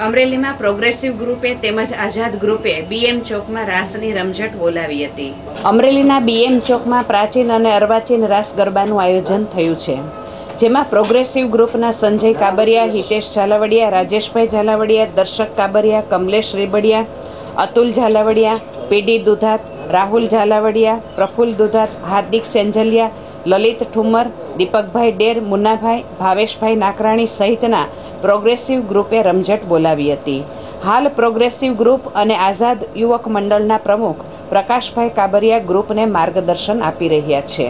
અમરેલીમાં પ્રોગ્રેસિવ ગ્રુપે તેમજ આઝાદ ગ્રુપે બીએમ ચોકમાં રાસની રમઝટ બોલાવી હતી. અમરેલીના બીએમ ચોકમાં પ્રાચીન અને અર્વાચીન રાસ ગરબાનું આયોજન થયું છે, જેમાં પ્રોગ્રેસિવ ગ્રુપના સંજય કાબરિયા, હિતેશ ઝાલાવડિયા, રાજેશભાઈ ઝાલાવડિયા, દર્શક કાબરિયા, કમલેશ રેબડિયા, અતુલ ઝાલાવડિયા પીડી દુધાત, રાહુલ ઝાલાવડિયા, પ્રફુલ દુધાત, હાર્દિક સેંજલિયા લલિત ઠુમર, દીપકભાઈ ડેર, મુન્નાભાઈ, ભાવેશભાઈ નાકરાણી સહિતના પ્રોગ્રેસિવ ગ્રુપે રમઝટ બોલાવી હતી. હાલ પ્રોગ્રેસિવ ગ્રુપ અને આઝાદ યુવક મંડળના પ્રમુખ પ્રકાશભાઈ કાબરિયા ગ્રુપને માર્ગદર્શન આપી રહ્યા છે.